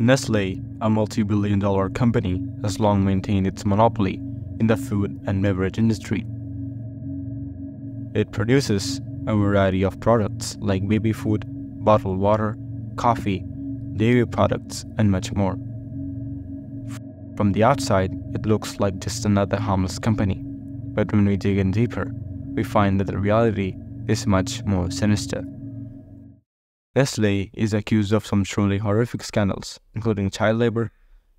Nestle, a multi billion dollar company, has long maintained its monopoly in the food and beverage industry. It produces a variety of products like baby food, bottled water, coffee, dairy products, and much more. From the outside, it looks like just another harmless company, but when we dig in deeper, we find that the reality is much more sinister. Nestle is accused of some truly horrific scandals, including child labor,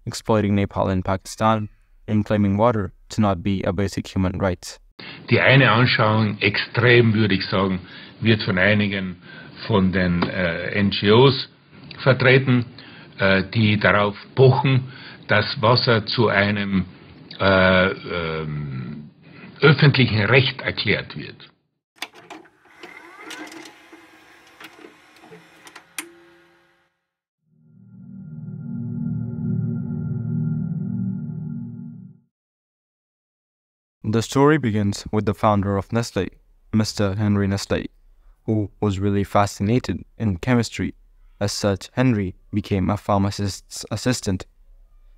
exploiting Nepal and Pakistan, and claiming water to not be a basic human right. Die eine Anschauung, extrem würde ich sagen, wird von einigen von den äh, NGOs vertreten, äh, die darauf pochen, dass Wasser zu einem äh, ähm, öffentlichen Recht erklärt wird. The story begins with the founder of Nestle, Mr. Henry Nestle, who was really fascinated in chemistry. As such, Henry became a pharmacist's assistant.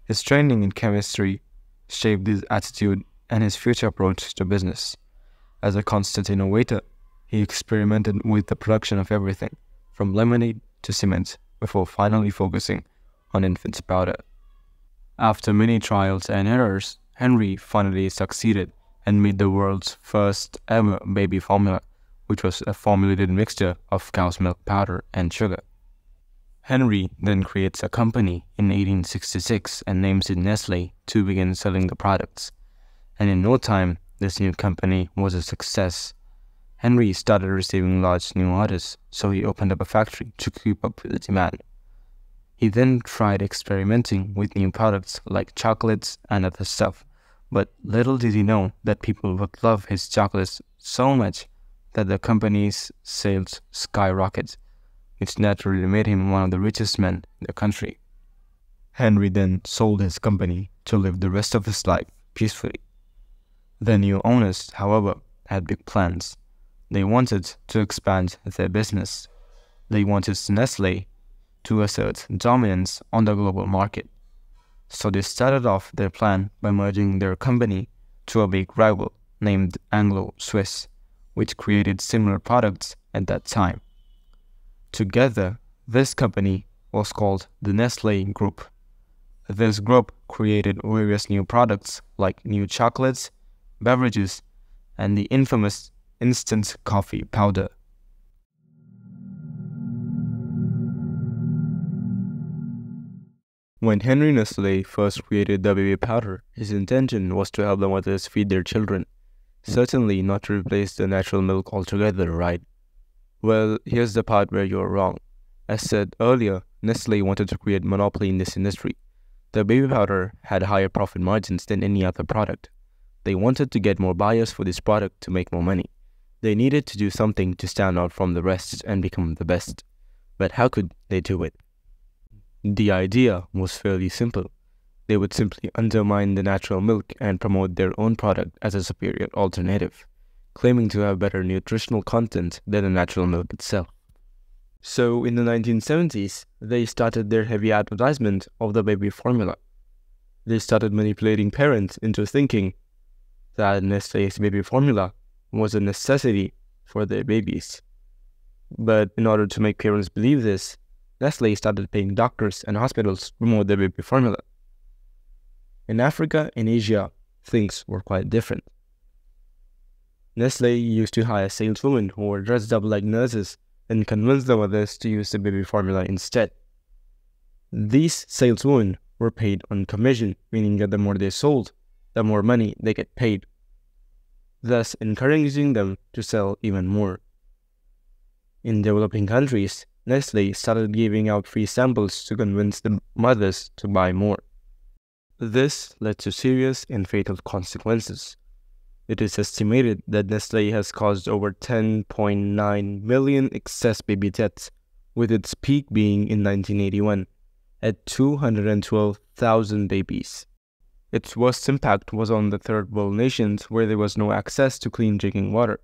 His training in chemistry shaped his attitude and his future approach to business. As a constant innovator, he experimented with the production of everything, from lemonade to cement, before finally focusing on infant's powder. After many trials and errors, Henry finally succeeded and made the world's first ever baby formula, which was a formulated mixture of cow's milk powder and sugar. Henry then creates a company in 1866 and names it Nestle to begin selling the products. And in no time, this new company was a success. Henry started receiving large new orders, so he opened up a factory to keep up with the demand. He then tried experimenting with new products like chocolates and other stuff but little did he know that people would love his chocolates so much that the company's sales skyrocketed, which naturally made him one of the richest men in the country. Henry then sold his company to live the rest of his life peacefully. The new owners, however, had big plans. They wanted to expand their business. They wanted Nestle to assert dominance on the global market. So they started off their plan by merging their company to a big rival named Anglo Swiss, which created similar products at that time. Together, this company was called the Nestle Group. This group created various new products like new chocolates, beverages, and the infamous instant coffee powder. When Henry Nestle first created the baby powder, his intention was to help the mothers feed their children. Certainly not to replace the natural milk altogether, right? Well, here's the part where you're wrong. As said earlier, Nestle wanted to create monopoly in this industry. The baby powder had higher profit margins than any other product. They wanted to get more buyers for this product to make more money. They needed to do something to stand out from the rest and become the best. But how could they do it? The idea was fairly simple. They would simply undermine the natural milk and promote their own product as a superior alternative, claiming to have better nutritional content than the natural milk itself. So, in the 1970s, they started their heavy advertisement of the baby formula. They started manipulating parents into thinking that Nestle's baby formula was a necessity for their babies. But in order to make parents believe this, Nestle started paying doctors and hospitals to promote their baby formula. In Africa and Asia, things were quite different. Nestle used to hire saleswomen who were dressed up like nurses and convince the mothers to use the baby formula instead. These saleswomen were paid on commission, meaning that the more they sold, the more money they get paid, thus encouraging them to sell even more. In developing countries, Nestle started giving out free samples to convince the mothers to buy more. This led to serious and fatal consequences. It is estimated that Nestle has caused over 10.9 million excess baby deaths, with its peak being in 1981 at 212,000 babies. Its worst impact was on the third world nations where there was no access to clean drinking water.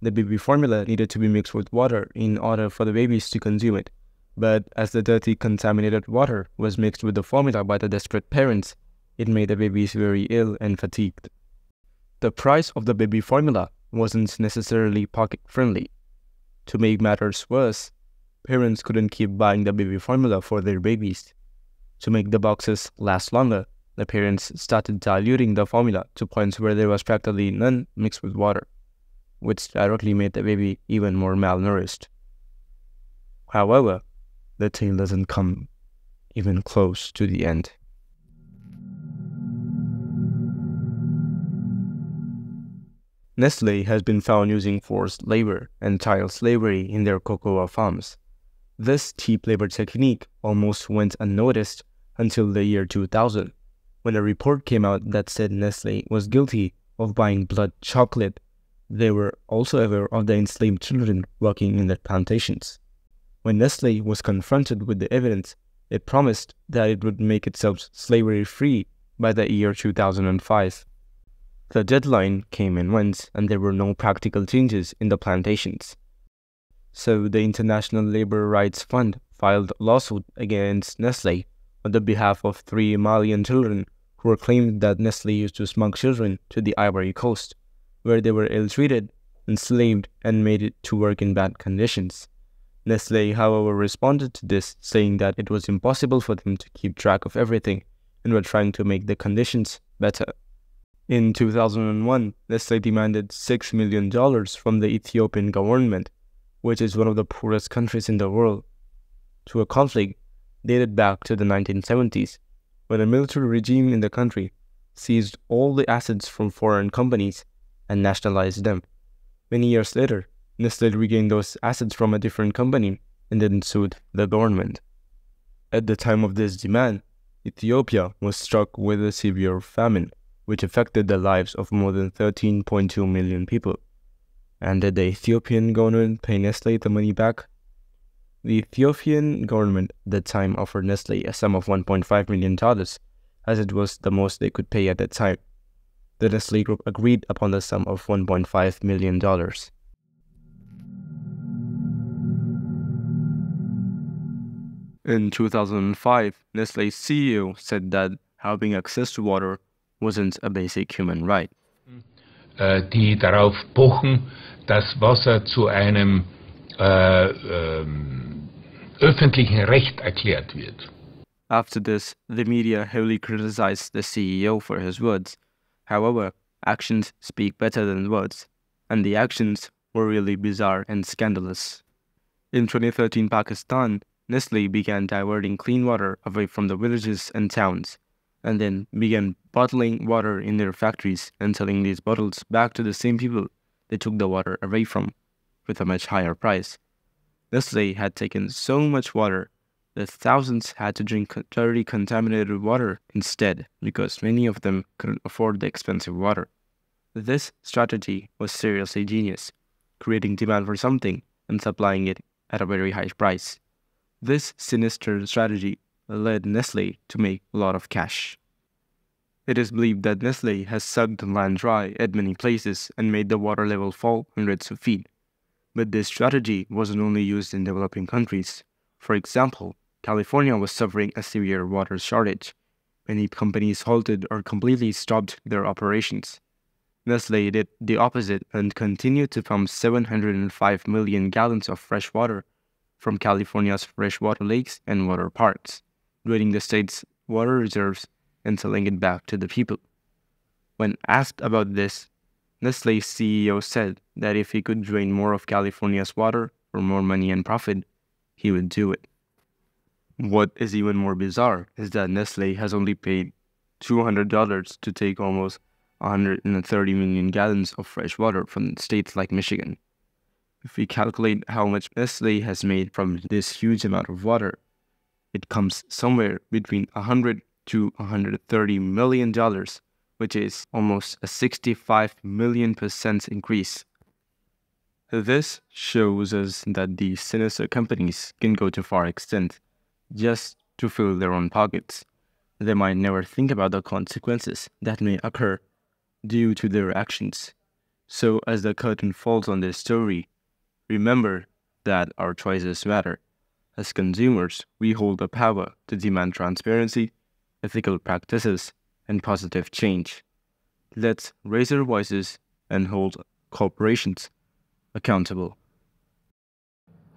The baby formula needed to be mixed with water in order for the babies to consume it, But as the dirty, contaminated water was mixed with the formula by the desperate parents, it made the babies very ill and fatigued. The price of the baby formula wasn't necessarily pocket friendly. To make matters worse, parents couldn't keep buying the baby formula for their babies. To make the boxes last longer, the parents started diluting the formula to points where there was practically none mixed with water, which directly made the baby even more malnourished. However, the tale doesn't come even close to the end. Nestle has been found using forced labor and child slavery in their cocoa farms. This cheap labor technique almost went unnoticed until the year 2000 when a report came out that said Nestle was guilty of buying blood chocolate, they were also aware of the enslaved children working in the plantations. When Nestle was confronted with the evidence, it promised that it would make itself slavery free by the year 2005. The deadline came and went, and there were no practical changes in the plantations. So the International Labor Rights Fund filed a lawsuit against Nestle on the behalf of three Malian children who were claimed that Nestle used to smuggle children to the Ivory Coast, where they were ill-treated, enslaved, and made to work in bad conditions. Nestle, however, responded to this, saying that it was impossible for them to keep track of everything and were trying to make the conditions better. In 2001, Nestle demanded $6 million from the Ethiopian government, which is one of the poorest countries in the world, to a conflict dated back to the 1970s, when a military regime in the country seized all the assets from foreign companies and nationalized them. Many years later, Nestle regained those assets from a different company and then sued the government. At the time of this demand, Ethiopia was struck with a severe famine, which affected the lives of more than 13.2 million people. And did the Ethiopian government pay Nestle the money back? The Ethiopian government at the time offered Nestle a sum of $1.5 million, as it was the most they could pay at that time. The Nestle group agreed upon the sum of $1.5 million. In 2005, Nestle's CEO said that having access to water wasn't a basic human right. Äh, die darauf pochen, dass Wasser zu einem äh, ähm, öffentlichen Recht erklärt wird. After this, the media heavily criticized the CEO for his words. However, actions speak better than words, and the actions were really bizarre and scandalous. In 2013 Pakistan, Nestle began diverting clean water away from the villages and towns, and then began bottling water in their factories and selling these bottles back to the same people they took the water away from with a much higher price. Nestle had taken so much water that thousands had to drink dirty contaminated water instead because many of them couldn't afford the expensive water. This strategy was seriously genius, creating demand for something and supplying it at a very high price. This sinister strategy led Nestle to make a lot of cash. It is believed that Nestle has sucked land dry at many places and made the water level fall hundreds of feet. But this strategy wasn't only used in developing countries. For example, California was suffering a severe water shortage. Many companies halted or completely stopped their operations. Nestle did the opposite and continued to pump 705 million gallons of fresh water from California's freshwater lakes and water parks, draining the state's water reserves and selling it back to the people. When asked about this, Nestle's CEO said that if he could drain more of California's water for more money and profit, he would do it. What is even more bizarre is that Nestle has only paid $200 to take almost 130 million gallons of fresh water from states like Michigan. If we calculate how much Nestle has made from this huge amount of water, it comes somewhere between 100 to 130 million dollars which is almost a 65 million percent increase. This shows us that these sinister companies can go to far extent just to fill their own pockets. They might never think about the consequences that may occur due to their actions. So, as the curtain falls on this story, remember that our choices matter As consumers, we hold the power to demand transparency, ethical practices, and positive change. Let's raise our voices and hold corporations accountable.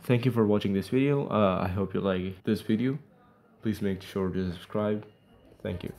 Thank you for watching this video. Uh, I hope you like this video. Please make sure to subscribe. Thank you.